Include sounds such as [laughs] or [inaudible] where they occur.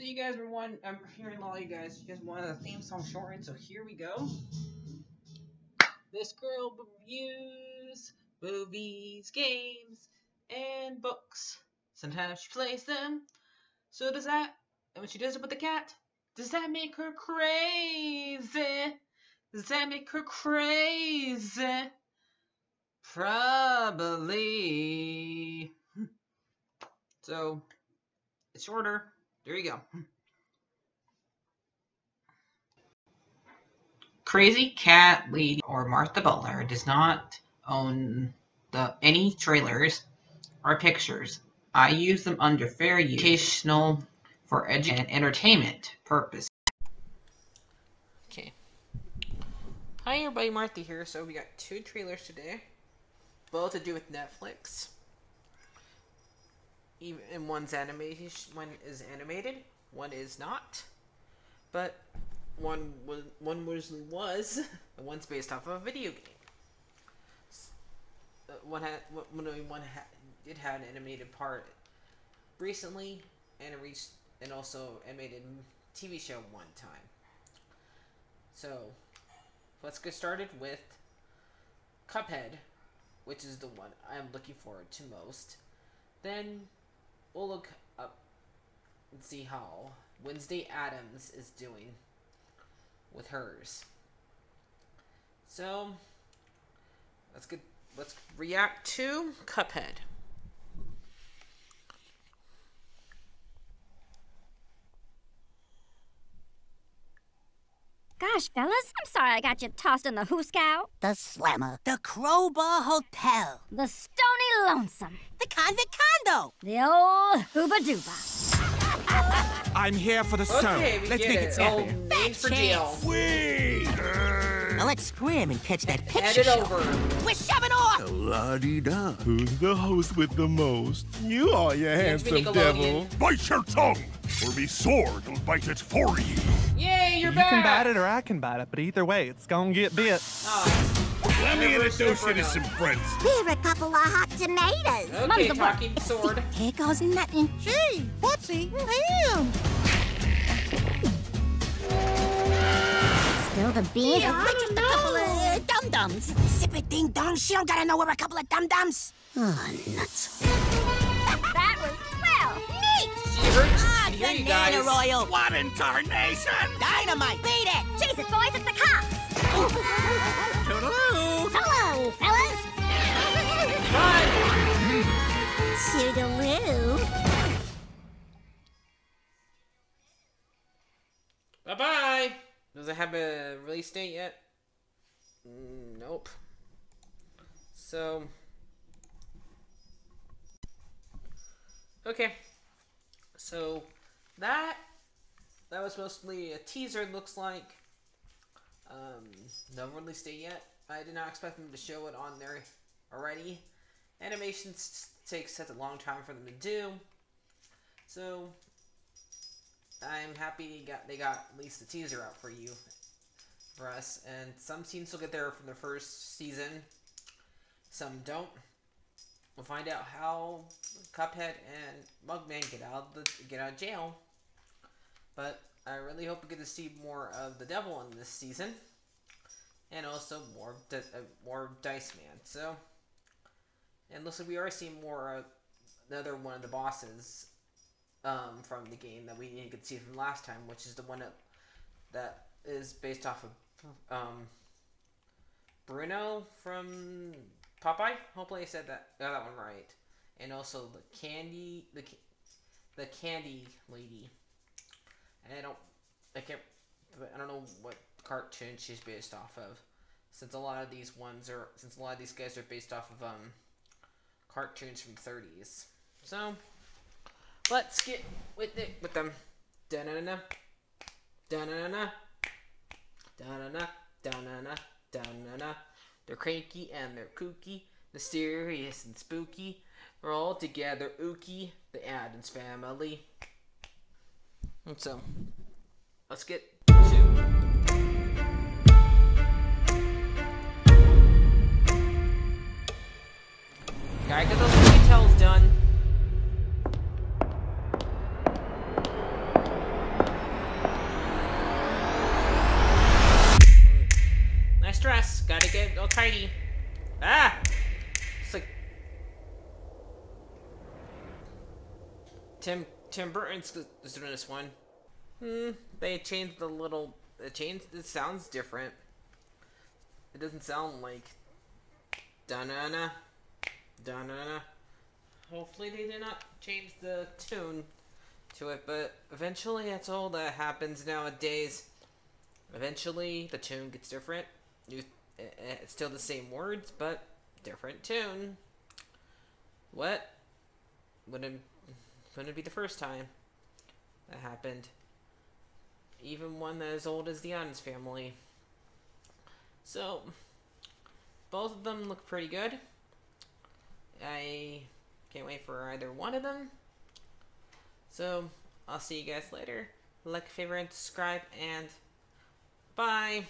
So you guys were one. Um, I'm hearing all you guys. You guys wanted a theme song shortened, so here we go. This girl reviews movies, games, and books. Sometimes she plays them. So does that. And when she does it with the cat, does that make her crazy? Does that make her crazy? Probably. [laughs] So, it's shorter. There you go. Crazy Cat Lady or Martha Butler does not own the any trailers or pictures. I use them under fair use, educational, for edu and entertainment purpose. Okay. Hi everybody, Martha here. So we got two trailers today, both to do with Netflix. Even and one's animated, one is animated, one is not. But one was one was was, [laughs] and one's based off of a video game. Uh, one had one one had it had an animated part recently, and a re- and also animated TV show one time. So, let's get started with Cuphead, which is the one I'm looking forward to most. Then we'll look up and see how Wednesday Addams is doing with hers. So let's get let's react to Cuphead. Gosh, fellas, I'm sorry I got you tossed in the Hoosegow. The Slammer. The Crowbar Hotel. The Stony Lonesome. The Convict Condo. The old Hooba Dooba. [laughs] I'm here for the show. Okay, we Let's make it. it snappy. Oh, names for jail. Wait! Now let's scram and catch that picture. Head picture it show. over. We're shoving off. La-di-da. Who's the host with the most? You are, you handsome devil. Bite your tongue, or be sword will bite it for you. Yay, you're You back. can bite it or I can bite it, but either way, it's gonna get bit. Oh, Let me introduce you to some friends. We're a couple of hot tomatoes. okay, Mum's the word. talking sword. Here goes nothing. Gee, whatsy? Damn. Spill the beans. Yeah, we're just a couple of dum-dums. Sip it, ding-dong. She don't gotta know we're a couple of dum-dums. Oh, nuts. That was She heard, Ah, she hear you guys. banana royal. What incarnation? Dynamite. Beat it. Jesus, boys. It's the cops. [laughs] Toodaloo. Hello, fellas. Run. Toodaloo. Bye bye. Does it have a release date yet? Mm, Nope. So. Okay. So that that was mostly a teaser. Looks like. Um, no release date yet. I did not expect them to show it on there already. Animations takes such a long time for them to do. So I'm happy they got they got at least the teaser out for you, for us. And some teams will get there from the first season, some don't. We'll find out how Cuphead and Mugman get out of the get out of jail. But I really hope we get to see more of the Devil in this season, and also more uh, more Dice Man. So, and looks like we are seeing more another one of the bosses um, from the game that we you could see from last time, which is the one that that is based off of um, Bruno from Popeye. Hopefully, I said that got that one right. And also the candy, the the candy lady. And I don't, I can't, I don't know what cartoon she's based off of, since a lot of these ones are, since a lot of these guys are based off of um, cartoons from 30s. So. Let's get with it with them. Da na na da na na da na na da na na da na na. They're cranky and they're kooky, mysterious and spooky. We're all together, ooky, the Addams family. And so, let's get to. Gotta get those details done. Heidi. Ah! It's like Tim Tim Burton's is doing this one. Hmm. They changed the little. It changed. It sounds different. It doesn't sound like. Da-na-na. Da-na-na. Hopefully they did not change the tune to it, but eventually that's all that happens nowadays. Eventually the tune gets different. I- it's still the same words, but different tune. What? Wouldn't wouldn't be the first time that happened. Even one that is old as the Addams family. So, both of them look pretty good. I can't wait for either one of them. So, I'll see you guys later. Like, favorite, and subscribe, and bye.